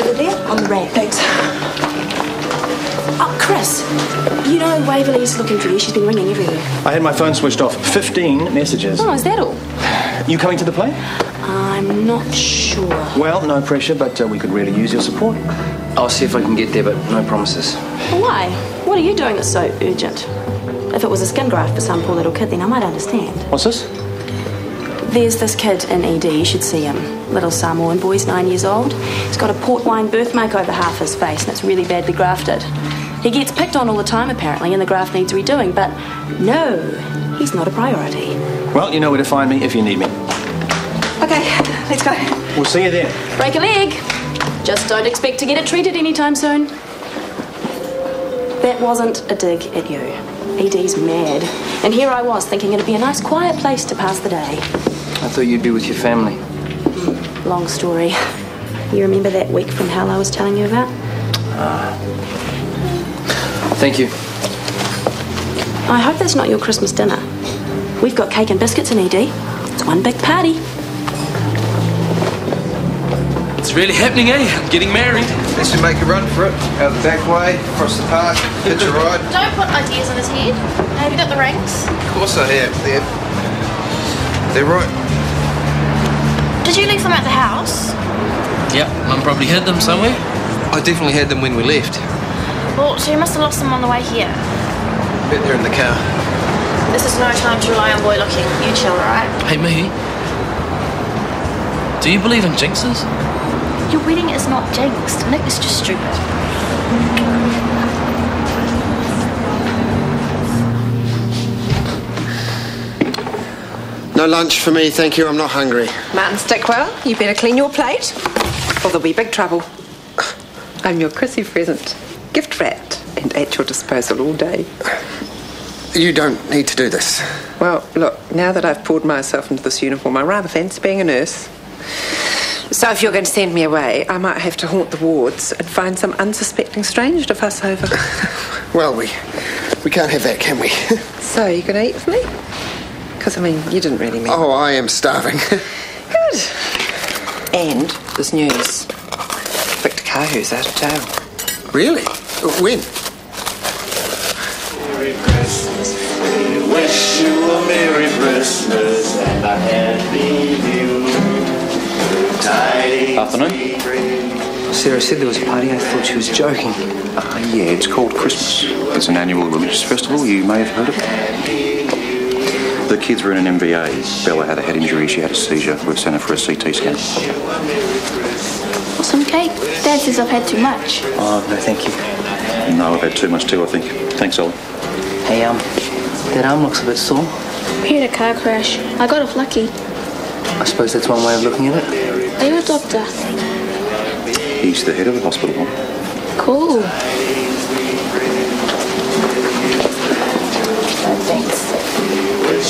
Over there on the ramp. Thanks. Oh, Chris, you know Waverley's looking for you. She's been ringing everywhere. I had my phone switched off. 15 messages. Oh, is that all? You coming to the play? I'm not sure. Well, no pressure, but uh, we could really use your support. I'll see if I can get there, but no promises. Why? What are you doing that's so urgent? If it was a skin graft for some poor little kid, then I might understand. What's this? There's this kid in ED, you should see him. Little Samoan boy's nine years old. He's got a port wine birthmark over half his face, and it's really badly grafted. He gets picked on all the time, apparently, and the graft needs redoing, but no, he's not a priority. Well, you know where to find me if you need me. Okay, let's go. We'll see you there. Break a leg. Just don't expect to get it treated anytime soon. That wasn't a dig at you. ED's mad. And here I was thinking it'd be a nice quiet place to pass the day. I thought you'd be with your family. Long story. You remember that week from hell I was telling you about? Thank you. I hope that's not your Christmas dinner. We've got cake and biscuits in ED. It's one big party. It's really happening, eh? I'm getting married. Let's make a run for it. Out the back way, across the park, hitch a ride. Don't put ideas in his head. Have you got the rings? Of course I have. They're, they're right. Did you leave them at the house? Yeah, Mum probably hid them somewhere. I definitely had them when we left. Well, so you must have lost them on the way here. Bet they're in the car. This is no time to rely on boy looking. You chill, alright? Hey, me. Do you believe in jinxes? Your wedding is not jinxed. Nick is just stupid. No lunch for me, thank you. I'm not hungry. Martin Stickwell, you better clean your plate, or there'll be big trouble. I'm your Chrissy present, gift wrapped and at your disposal all day. You don't need to do this. Well, look, now that I've poured myself into this uniform, I rather fancy being a nurse. So if you're going to send me away, I might have to haunt the wards and find some unsuspecting stranger to fuss over. Well, we we can't have that, can we? so you going to eat with me? Because I mean, you didn't really mean. oh, I am starving. Good. And there's news. Victor Kahu's out of jail. really? When? Wish you a Merry Christmas and a Happy New Tidings. Afternoon. Sarah said there was a party. I thought she was joking. Uh, yeah, it's called Christmas. It's an annual religious festival. You may have heard of it. The kids were in an MVA. Bella had a head injury. She had a seizure. We've sent her for a CT scan. Some cake? Dad says I've had too much. Oh, no, thank you. No, I've had too much too, I think. Thanks, Ollie. Hey, um, that arm looks a bit sore. We had a car crash. I got off lucky. I suppose that's one way of looking at it. Are you a doctor? He's the head of the hospital. Cool.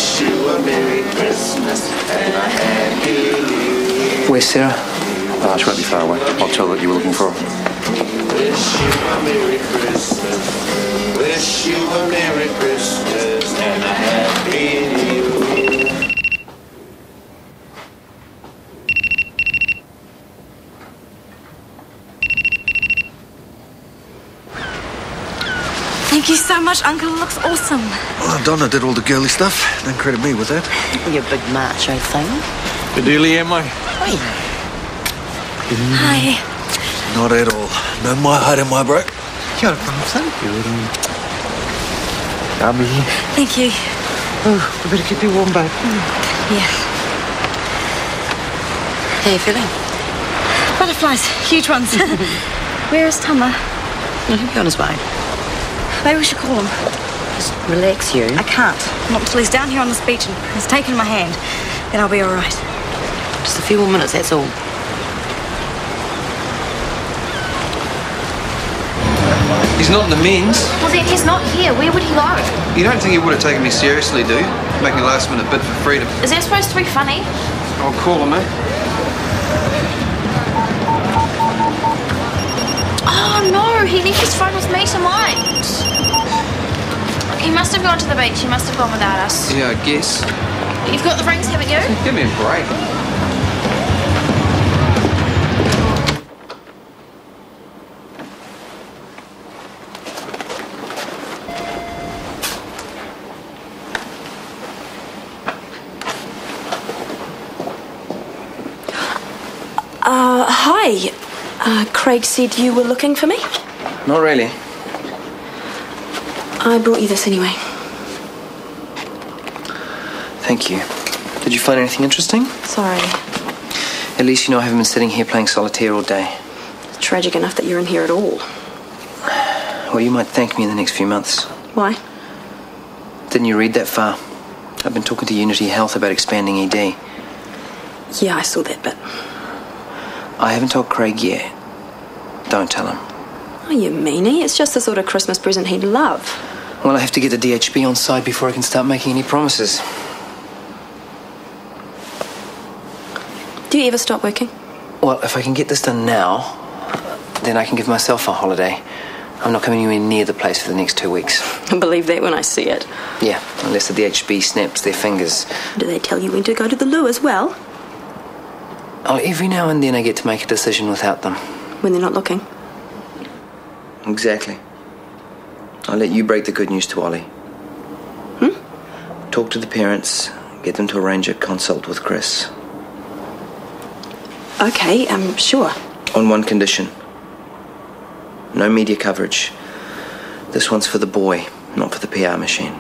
Wish you a Merry Christmas and a Happy New Where's Sarah? Uh, she won't be far away. I'll tell her that you were looking for her. Wish you a Merry Christmas. Wish you a Merry Christmas Thank you so much, Uncle. It looks awesome. Well, Donna did all the girly stuff. Don't credit me with that. You're a big macho thing. Good early, am I? Hi. Hi. Not at all. No my height and my bro. Kia ora, son. Yummy. Thank you. Oh, we better keep you warm, babe. Mm. Yeah. How are you feeling? Butterflies, huge ones. Where is Tama? He'll be on his way. Maybe we should call him. Just relax, you. I can't. Not until he's down here on this beach and has taken my hand. Then I'll be all right. Just a few more minutes, that's all. He's not in the men's. Well, then he's not here. Where would he go? You don't think he would have taken me seriously, do you? Making a last minute bid for freedom. Is that supposed to be funny? I'll call him, eh? Oh no, he left his phone with me to Look, he must have gone to the beach. He must have gone without us. Yeah, I guess. You've got the rings, haven't you? Give me a break. Uh, hi. Uh, Craig said you were looking for me? Not really. I brought you this anyway. Thank you. Did you find anything interesting? Sorry. At least you know I haven't been sitting here playing solitaire all day. It's tragic enough that you're in here at all. Well, you might thank me in the next few months. Why? Didn't you read that far? I've been talking to Unity Health about expanding ED. Yeah, I saw that but. I haven't told Craig yet. Don't tell him. Oh, you meanie. It's just the sort of Christmas present he'd love. Well, I have to get the DHB on side before I can start making any promises. Do you ever stop working? Well, if I can get this done now, then I can give myself a holiday. I'm not coming anywhere near the place for the next two weeks. I believe that when I see it. Yeah, unless the DHB snaps their fingers. Do they tell you when to go to the loo as well? Oh, every now and then I get to make a decision without them. When they're not looking? Exactly. I'll let you break the good news to Ollie. Hmm? Talk to the parents, get them to arrange a consult with Chris. Okay, I'm um, sure. On one condition no media coverage. This one's for the boy, not for the PR machine.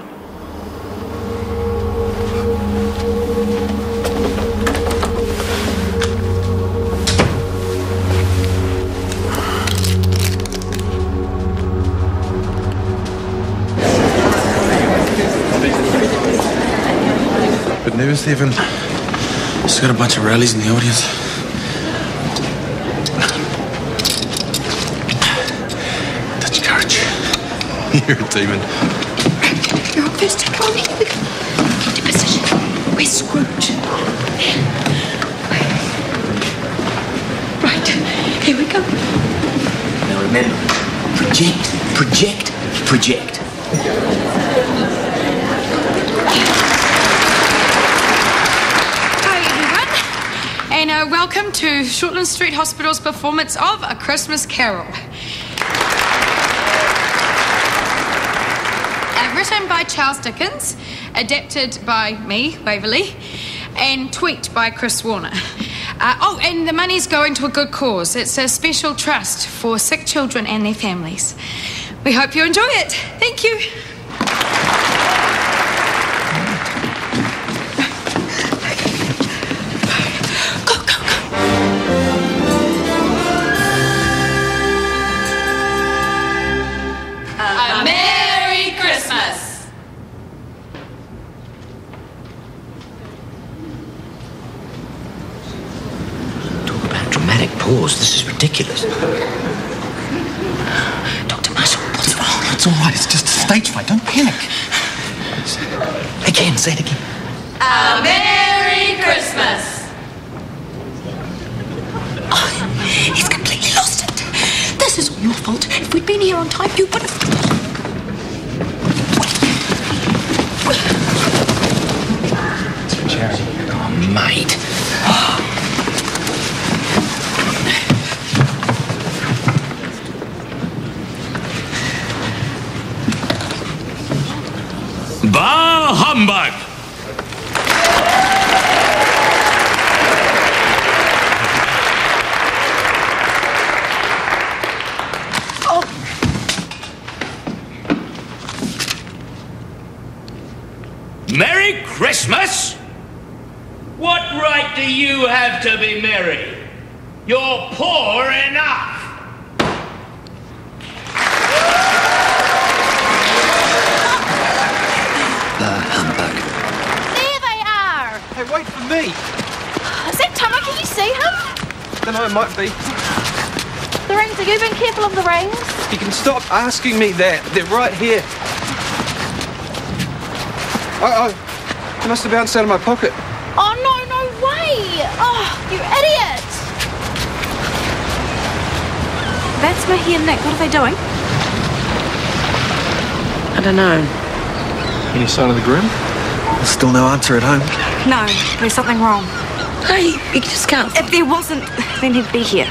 Bit nervous, Stephen. Just got a bunch of rallies in the audience. Touch courage. You're a demon. You're on first. Come on, we go. Get to position. We're Scrooge. Right, here we go. Now remember, project, project, project. Hi, everyone, and uh, welcome to Shortland Street Hospital's performance of A Christmas Carol. Uh, written by Charles Dickens, adapted by me, Waverley, and tweaked by Chris Warner. Uh, oh, and the money's going to a good cause. It's a special trust for sick children and their families. We hope you enjoy it. Thank you. Dramatic. This is ridiculous. Dr. Marshall, what's wrong? It's all right. It's just a stage fright. Don't panic. Again, say it again. A Merry Christmas! Oh, he's completely lost it. This is all your fault. If we'd been here on time, you would have. Bah humbug! Oh. Merry Christmas? What right do you have to be merry? You're poor enough. Me. Is that Tama? Can you see him? Don't know, it might be. The rings. Have you been careful of the rings? You can stop asking me that. They're right here. Oh, oh. They must have bounced out of my pocket. Oh no, no way! Oh, you idiot! That's Mickey and Nick. What are they doing? I don't know. Any sign of the groom? Still no answer at home. No, there's something wrong. Hey, you just can't. If there wasn't, then he'd be here.